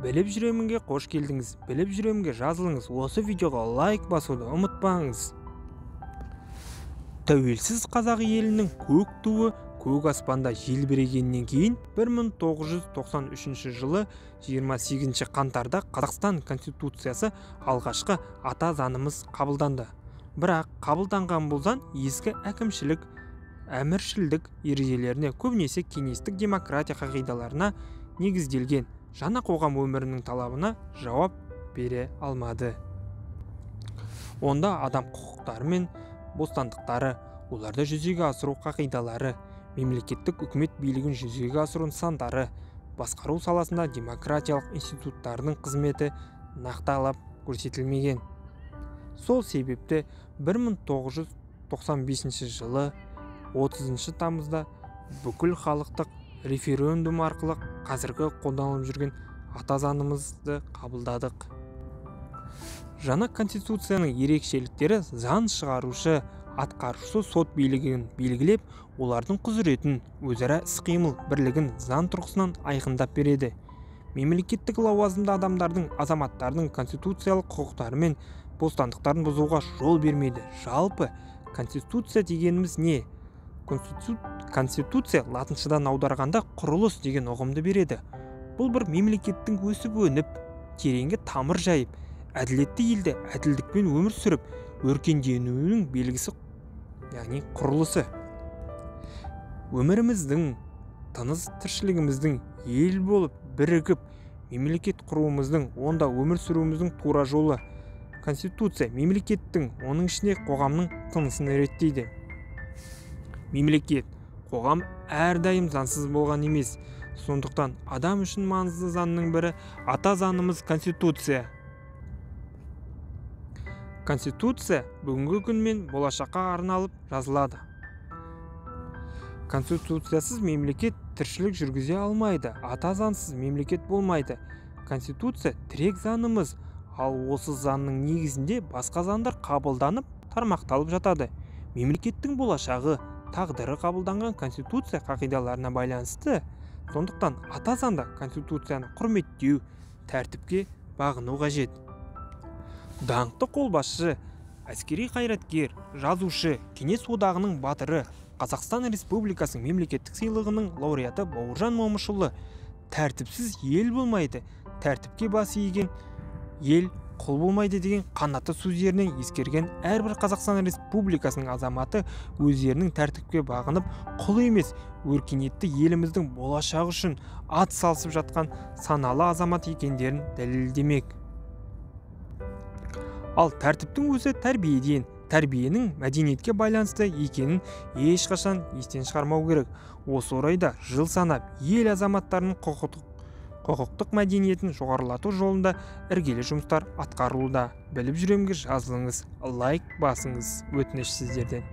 біліп жүремінге қош келдіңіз. Біліп жүремінге жазылыңыз. Осы видеоға лайк басуды ұмытпаңыз. Тәуелсіз қазақ елінің көк туы көк аспанда желбірегеннен кейін 1993 жылы 28 қаңтарда қазақстан конституциясы алғашқы ата заңымыз қабылданды. Бірақ қабылданған бұл заң ескі әкімшілік әміршілдік ережелеріне көбінесе кеңестік демократия қағидаларына негізделген. Жаңа қоғам өмірінің талабына жауап бере алмады. Онда адам құқықтары мен бостандықтары оларды жүзеге асыру қағидалары мемлекеттік үкімет билігін жүзеге асыру нысандары басқару саласында демократиялық институттардың қызметі нақтылап көрсетілмеген. Сол себепті 1995 жылы 30 тамызда бүкіл халықтық референдум арқылы қазіргі қолданылып жүрген ата заңымызды қабылдадық. Жаңа конституцияның ерекшеліктері заң шығарушы атқарушы сот билігін белгілеп олардың құзыретін өзара іс-қимыл бірлігін заң тұрғысынан айқындап береді. Мемлекеттік лауазымды адамдардың азаматтардың конституциялық құқықтары мен бостандықтарын бұзуға жол бермейді. Жалпы конституция дегеніміз не? Конституция латыншадан аударғанда құрылыс деген ұғымды береді. Бұл бір мемлекеттің өсіп өніп тереңге тамыр жайып әділетті елде әділдікпен өмір сүріп өркендеуінің белгісі яғни құрылысы. Өміріміздің тыныс тіршілігіміздің ел болып бірігіп мемлекет құруымыздың онда өмір сүруіміздің тура жолы. Конституция мемлекеттің оның ішінде қоғамның тынысын реттейді. Мемлекет қоғам әрдайым заңсыз болған емес. Сондықтан адам үшін маңызды заңның бірі ата заңымыз конституция. Конституция бүгінгі күн мен болашаққа арналып жазылады. Конституциясыз мемлекет тіршілік жүргізе алмайды ата заңсыз мемлекет болмайды. Конституция тірек заңымыз ал осы заңның негізінде басқа заңдар қабылданып тармақталып жатады. Мемлекеттің болашағы тағдыры қабылданған конституция қағидаларына байланысты. Сондықтан ата заңда конституцияны құрметтеу тәртіпке бағыну қажет. Даңқты қолбасшы әскери қайраткер жазушы кеңес одағының батыры қазақстан республикасының мемлекеттік сыйлығының лауреаты бауыржан момышұлы тәртіпсіз ел болмайды тәртіпке бас иген ел құл болмайды деген қанатты сөздерінен ескерген әрбір қазақстан республикасының азаматы өздерінің тәртіпке бағынып құл емес өркениетті еліміздің болашағы үшін ат салысып жатқан саналы азамат екендерін дәлелдемек. Ал тәртіптің өзі тәрбиеден тәрбиенің мәдениетке байланысты екенін ешқашан естен шығармау керек. Осы орайда жыл санап ел азаматтарының құқықтық құқықтық мәдениетін жоғарылату жолында іргелі жұмыстар атқарылуда. Біліп жүремге жазылыңыз лайк басыңыз өтініш сіздерден.